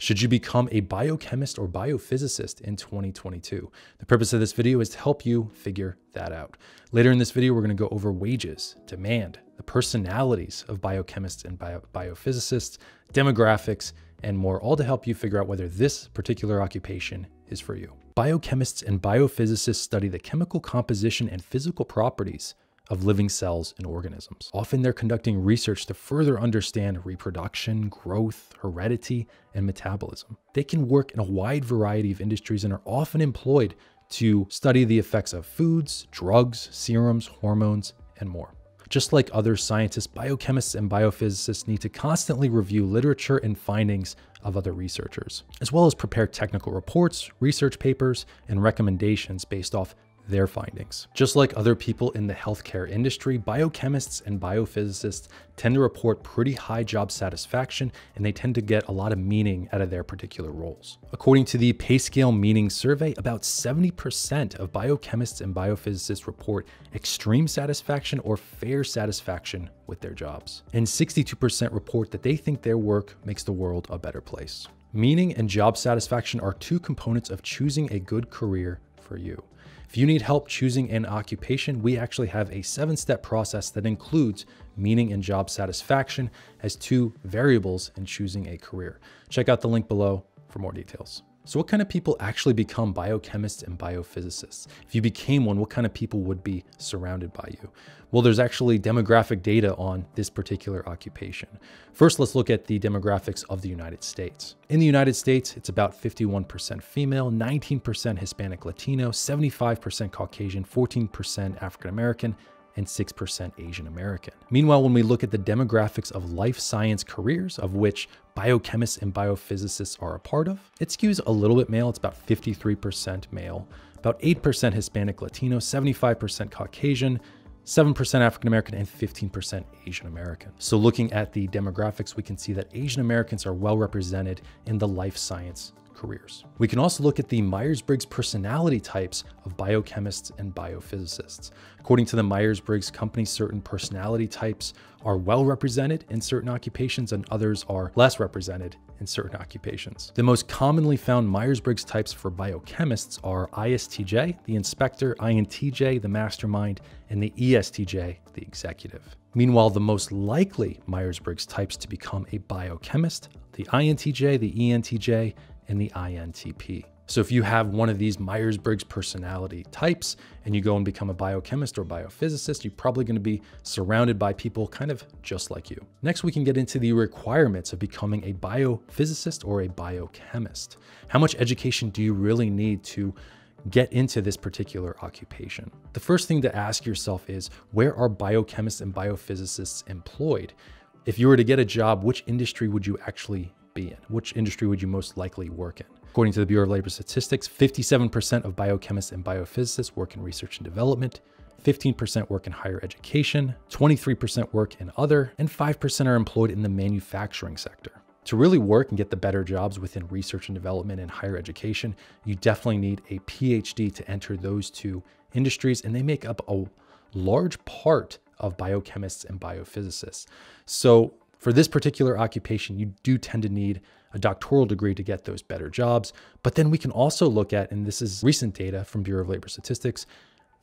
Should you become a biochemist or biophysicist in 2022? The purpose of this video is to help you figure that out. Later in this video, we're going to go over wages, demand, the personalities of biochemists and bio biophysicists, demographics, and more, all to help you figure out whether this particular occupation is for you. Biochemists and biophysicists study the chemical composition and physical properties of living cells and organisms. Often they're conducting research to further understand reproduction, growth, heredity, and metabolism. They can work in a wide variety of industries and are often employed to study the effects of foods, drugs, serums, hormones, and more. Just like other scientists, biochemists and biophysicists need to constantly review literature and findings of other researchers, as well as prepare technical reports, research papers, and recommendations based off their findings. Just like other people in the healthcare industry, biochemists and biophysicists tend to report pretty high job satisfaction and they tend to get a lot of meaning out of their particular roles. According to the PayScale Meaning Survey, about 70% of biochemists and biophysicists report extreme satisfaction or fair satisfaction with their jobs. And 62% report that they think their work makes the world a better place. Meaning and job satisfaction are two components of choosing a good career for you. If you need help choosing an occupation, we actually have a seven step process that includes meaning and job satisfaction as two variables in choosing a career. Check out the link below for more details. So what kind of people actually become biochemists and biophysicists? If you became one, what kind of people would be surrounded by you? Well, there's actually demographic data on this particular occupation. First, let's look at the demographics of the United States. In the United States, it's about 51% female, 19% Hispanic Latino, 75% Caucasian, 14% African American, and 6% Asian American. Meanwhile, when we look at the demographics of life science careers, of which biochemists and biophysicists are a part of, it skews a little bit male. It's about 53% male, about 8% Hispanic Latino, 75% Caucasian, 7% African American, and 15% Asian American. So, looking at the demographics, we can see that Asian Americans are well represented in the life science careers. We can also look at the Myers-Briggs personality types of biochemists and biophysicists. According to the Myers-Briggs company, certain personality types are well represented in certain occupations and others are less represented in certain occupations. The most commonly found Myers-Briggs types for biochemists are ISTJ, the inspector, INTJ, the mastermind, and the ESTJ, the executive. Meanwhile, the most likely Myers-Briggs types to become a biochemist, the INTJ, the ENTJ, and the INTP. So if you have one of these Myers-Briggs personality types and you go and become a biochemist or biophysicist, you're probably going to be surrounded by people kind of just like you. Next, we can get into the requirements of becoming a biophysicist or a biochemist. How much education do you really need to get into this particular occupation? The first thing to ask yourself is, where are biochemists and biophysicists employed? If you were to get a job, which industry would you actually be in? Which industry would you most likely work in? According to the Bureau of Labor Statistics, 57% of biochemists and biophysicists work in research and development, 15% work in higher education, 23% work in other, and 5% are employed in the manufacturing sector. To really work and get the better jobs within research and development and higher education, you definitely need a PhD to enter those two industries, and they make up a large part of biochemists and biophysicists. So for this particular occupation, you do tend to need a doctoral degree to get those better jobs. But then we can also look at, and this is recent data from Bureau of Labor Statistics,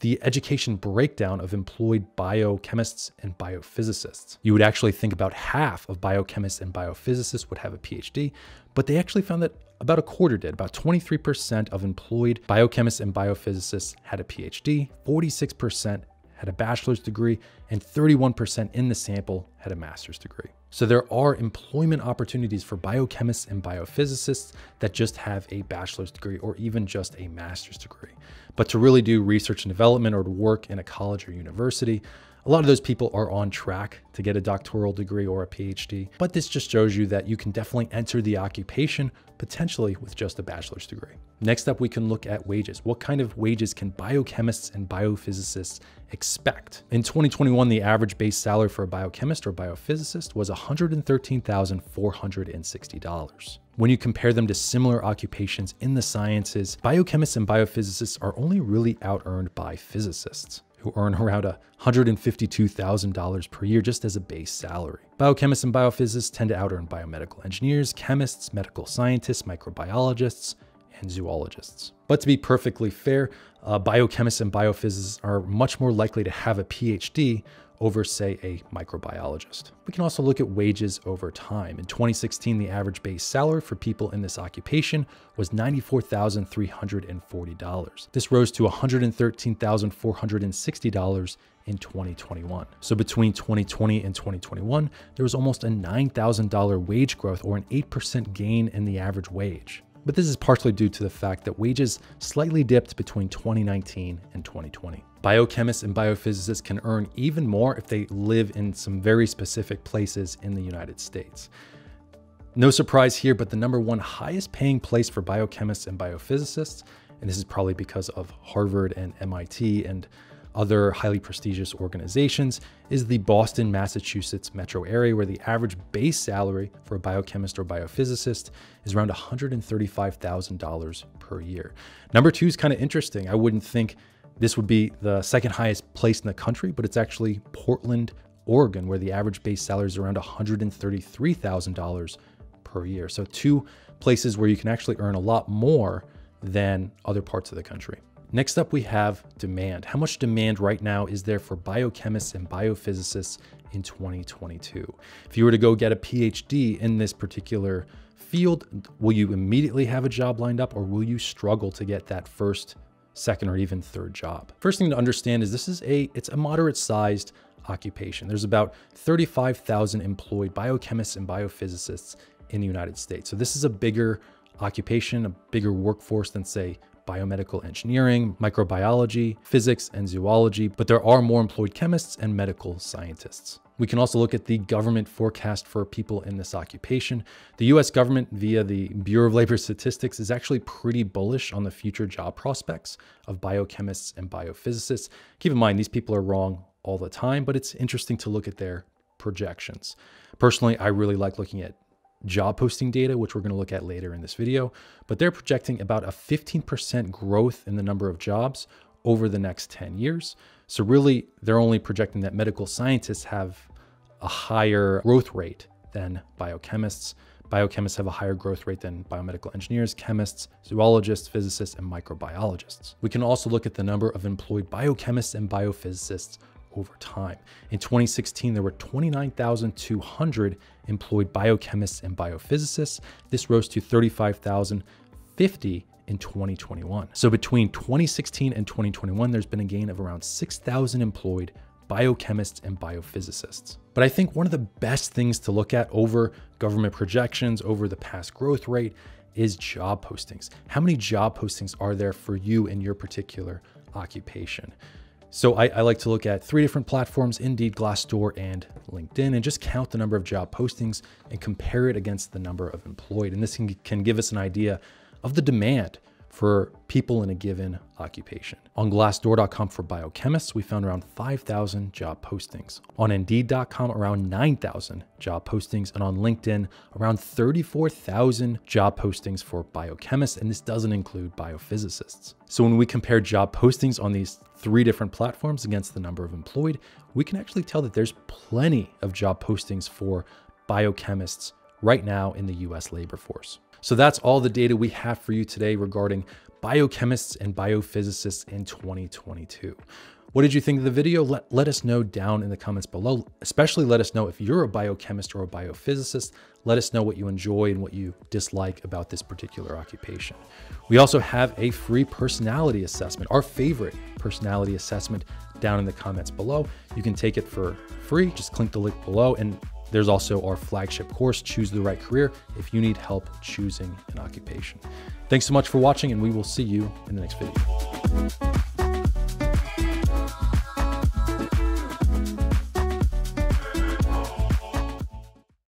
the education breakdown of employed biochemists and biophysicists. You would actually think about half of biochemists and biophysicists would have a PhD, but they actually found that about a quarter did. About 23% of employed biochemists and biophysicists had a PhD, 46% had a bachelor's degree, and 31% in the sample had a master's degree. So there are employment opportunities for biochemists and biophysicists that just have a bachelor's degree or even just a master's degree. But to really do research and development or to work in a college or university, a lot of those people are on track to get a doctoral degree or a PhD, but this just shows you that you can definitely enter the occupation potentially with just a bachelor's degree. Next up, we can look at wages. What kind of wages can biochemists and biophysicists expect? In 2021, the average base salary for a biochemist or biophysicist was $113,460. When you compare them to similar occupations in the sciences, biochemists and biophysicists are only really out earned by physicists who earn around $152,000 per year just as a base salary. Biochemists and biophysicists tend to out earn biomedical engineers, chemists, medical scientists, microbiologists, and zoologists. But to be perfectly fair, uh, biochemists and biophysicists are much more likely to have a PhD over, say, a microbiologist. We can also look at wages over time. In 2016, the average base salary for people in this occupation was $94,340. This rose to $113,460 in 2021. So between 2020 and 2021, there was almost a $9,000 wage growth or an 8% gain in the average wage but this is partially due to the fact that wages slightly dipped between 2019 and 2020. Biochemists and biophysicists can earn even more if they live in some very specific places in the United States. No surprise here, but the number one highest paying place for biochemists and biophysicists, and this is probably because of Harvard and MIT and other highly prestigious organizations is the Boston, Massachusetts metro area, where the average base salary for a biochemist or biophysicist is around $135,000 per year. Number two is kind of interesting. I wouldn't think this would be the second highest place in the country, but it's actually Portland, Oregon, where the average base salary is around $133,000 per year. So, two places where you can actually earn a lot more than other parts of the country. Next up, we have demand. How much demand right now is there for biochemists and biophysicists in 2022? If you were to go get a PhD in this particular field, will you immediately have a job lined up or will you struggle to get that first, second, or even third job? First thing to understand is this is a, it's a moderate sized occupation. There's about 35,000 employed biochemists and biophysicists in the United States. So this is a bigger occupation, a bigger workforce than say biomedical engineering, microbiology, physics, and zoology, but there are more employed chemists and medical scientists. We can also look at the government forecast for people in this occupation. The US government, via the Bureau of Labor Statistics, is actually pretty bullish on the future job prospects of biochemists and biophysicists. Keep in mind, these people are wrong all the time, but it's interesting to look at their projections. Personally, I really like looking at job posting data, which we're going to look at later in this video, but they're projecting about a 15% growth in the number of jobs over the next 10 years. So really, they're only projecting that medical scientists have a higher growth rate than biochemists. Biochemists have a higher growth rate than biomedical engineers, chemists, zoologists, physicists, and microbiologists. We can also look at the number of employed biochemists and biophysicists over time. In 2016, there were 29,200 employed biochemists and biophysicists. This rose to 35,050 in 2021. So between 2016 and 2021, there's been a gain of around 6,000 employed biochemists and biophysicists. But I think one of the best things to look at over government projections, over the past growth rate, is job postings. How many job postings are there for you in your particular occupation? So I, I, like to look at three different platforms, Indeed, Glassdoor, and LinkedIn, and just count the number of job postings and compare it against the number of employed. And this can, can give us an idea of the demand for people in a given occupation. On glassdoor.com for biochemists, we found around 5,000 job postings. On indeed.com, around 9,000 job postings. And on LinkedIn, around 34,000 job postings for biochemists. And this doesn't include biophysicists. So when we compare job postings on these three different platforms against the number of employed, we can actually tell that there's plenty of job postings for biochemists right now in the US labor force. So that's all the data we have for you today regarding biochemists and biophysicists in 2022. What did you think of the video? Let, let us know down in the comments below. Especially let us know if you're a biochemist or a biophysicist. Let us know what you enjoy and what you dislike about this particular occupation. We also have a free personality assessment, our favorite personality assessment down in the comments below. You can take it for free. Just click the link below and there's also our flagship course, Choose the Right Career, if you need help choosing an occupation. Thanks so much for watching, and we will see you in the next video.